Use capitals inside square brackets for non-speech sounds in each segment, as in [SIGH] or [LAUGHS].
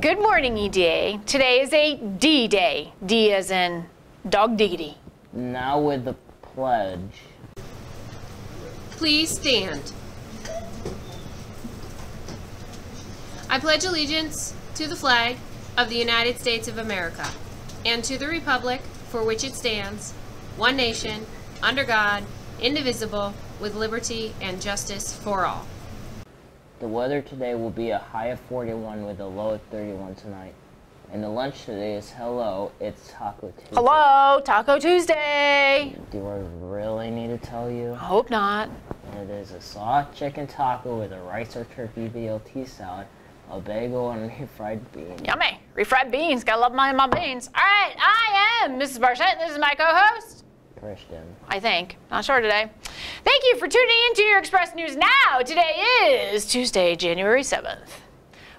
Good morning, EDA. Today is a D day. D as in dog diggity. Now with the pledge. Please stand. I pledge allegiance to the flag of the United States of America and to the republic for which it stands, one nation, under God, indivisible, with liberty and justice for all. The weather today will be a high of 41 with a low of 31 tonight. And the lunch today is hello, it's Taco Tuesday. Hello, Taco Tuesday. Do I really need to tell you? I hope not. It is a soft chicken taco with a rice or turkey BLT salad, a bagel, and refried beans. Yummy. Refried beans. Gotta love my, my beans. All right, I am Mrs. Barchett. This is my co-host. Christian. I think. Not sure today. Thank you for tuning in to your Express News Now. Today is Tuesday, January 7th.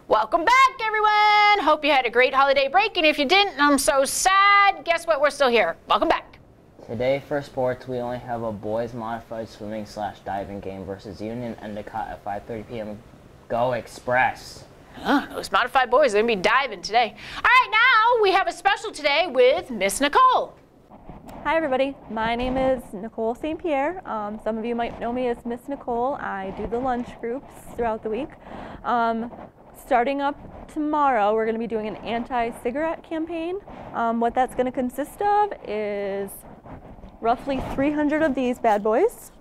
Welcome back, everyone. Hope you had a great holiday break, and if you didn't, I'm so sad. Guess what? We're still here. Welcome back. Today for sports, we only have a boys modified swimming slash diving game versus Union Endicott at 5:30 p.m. Go Express. Huh, those modified boys are gonna be diving today. All right, now we have a special today with Miss Nicole. Hi everybody, my name is Nicole St. Pierre. Um, some of you might know me as Miss Nicole. I do the lunch groups throughout the week. Um, starting up tomorrow, we're going to be doing an anti-cigarette campaign. Um, what that's going to consist of is roughly 300 of these bad boys.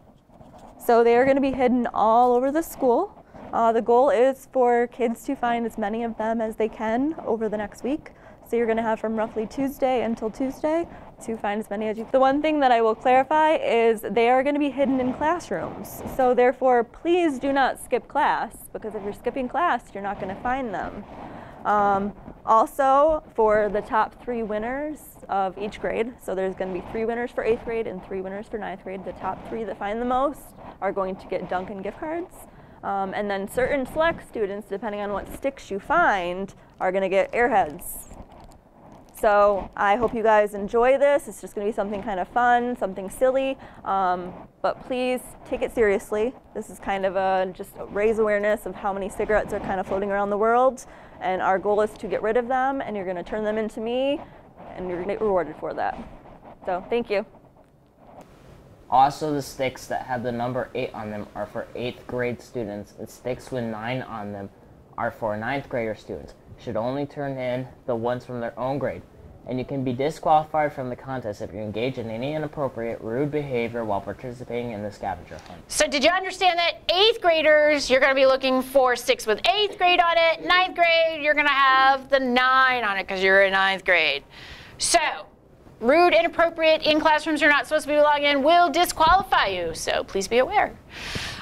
So they are going to be hidden all over the school. Uh, the goal is for kids to find as many of them as they can over the next week. So you're going to have from roughly Tuesday until Tuesday to find as many as you. The one thing that I will clarify is they are going to be hidden in classrooms. So therefore, please do not skip class because if you're skipping class, you're not going to find them. Um, also, for the top three winners of each grade, so there's going to be three winners for eighth grade and three winners for ninth grade. The top three that find the most are going to get Dunkin' gift cards. Um, and then certain select students, depending on what sticks you find, are going to get airheads. So I hope you guys enjoy this. It's just going to be something kind of fun, something silly, um, but please take it seriously. This is kind of a just raise awareness of how many cigarettes are kind of floating around the world, and our goal is to get rid of them. And you're going to turn them into me, and you're going to get rewarded for that. So thank you. Also, the sticks that have the number 8 on them are for 8th grade students, and sticks with 9 on them are for 9th grader students. Should only turn in the ones from their own grade and you can be disqualified from the contest if you engage in any inappropriate, rude behavior while participating in the scavenger hunt. So did you understand that eighth graders, you're going to be looking for six with eighth grade on it. Ninth grade, you're going to have the nine on it because you're in ninth grade. So rude, inappropriate in classrooms you're not supposed to be belonging in will disqualify you. So please be aware.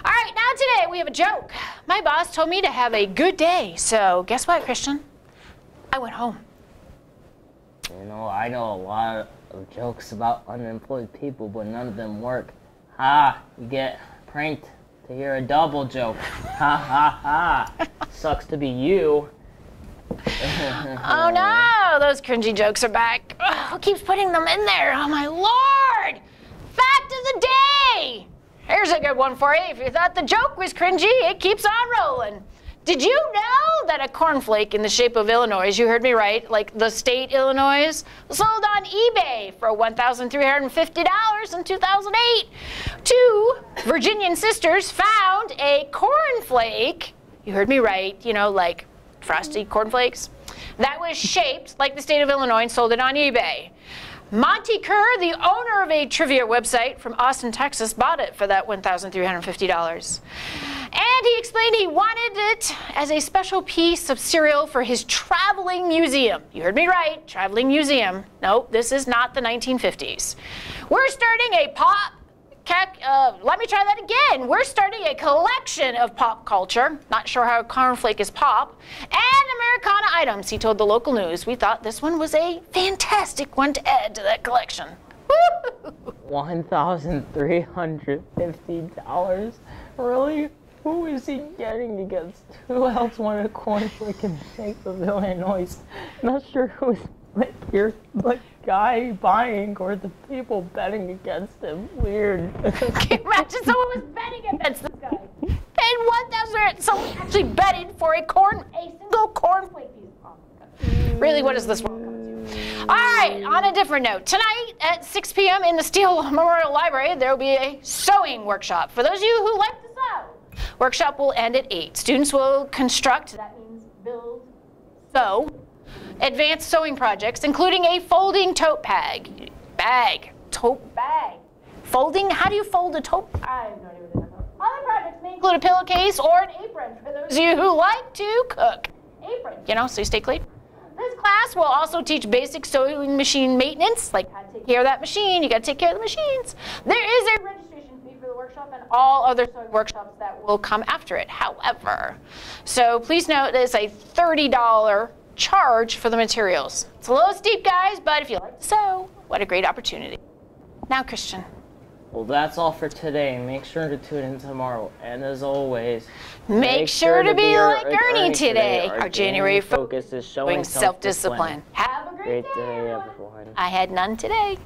All right, now today we have a joke. My boss told me to have a good day. So guess what, Christian? I went home. You know, I know a lot of jokes about unemployed people, but none of them work. Ha! You get pranked to hear a double joke. Ha ha ha! Sucks to be you. [LAUGHS] oh no! Those cringy jokes are back. Ugh, who keeps putting them in there? Oh my lord! Fact of the day! Here's a good one for you. If you thought the joke was cringy, it keeps on rolling. Did you know that a cornflake in the shape of Illinois, you heard me right, like the state Illinois, sold on eBay for $1,350 in 2008? Two Virginian sisters found a cornflake, you heard me right, you know, like frosty cornflakes, that was shaped like the state of Illinois and sold it on eBay. Monty Kerr, the owner of a trivia website from Austin, Texas, bought it for that $1,350. And he explained he wanted it as a special piece of cereal for his traveling museum. You heard me right, traveling museum. No, this is not the 1950s. We're starting a pop uh, let me try that again. We're starting a collection of pop culture, not sure how cornflake is pop, and Americana items, he told the local news. We thought this one was a fantastic one to add to that collection. [LAUGHS] $1,350? Really? Who is he getting against? Who else wanted cornflake in the shape of Illinois? Not sure who's like you're the guy buying or the people betting against him. Weird. [LAUGHS] Can you imagine someone was betting against this guy? Paid one thousand. Someone actually betted for a corn, a single cornflake piece. Mm. Really, what is this world come to? All right, on a different note, tonight at 6 p.m. in the Steele Memorial Library, there will be a sewing workshop. For those of you who like to sew, workshop will end at 8. Students will construct, that means build, sew, advanced sewing projects, including a folding tote bag. Bag. Tote bag. Folding? How do you fold a tote? I what that is. Other projects may include a pillowcase or an apron for those of you who like to cook. Apron, you know, so you stay clean. This class will also teach basic sewing machine maintenance, like how to take care of that machine. You got to take care of the machines. There is a registration fee for the workshop and all other sewing workshops that will come after it. However, so please note there's a $30 charge for the materials. It's a little steep, guys, but if you like to sew, what a great opportunity. Now, Christian. Well, that's all for today. Make sure to tune in tomorrow. And as always, Make, sure, to be like Ernie today. Our, January focus is showing self-discipline. self-discipline. Have a great, Great day, everyone. I had none today.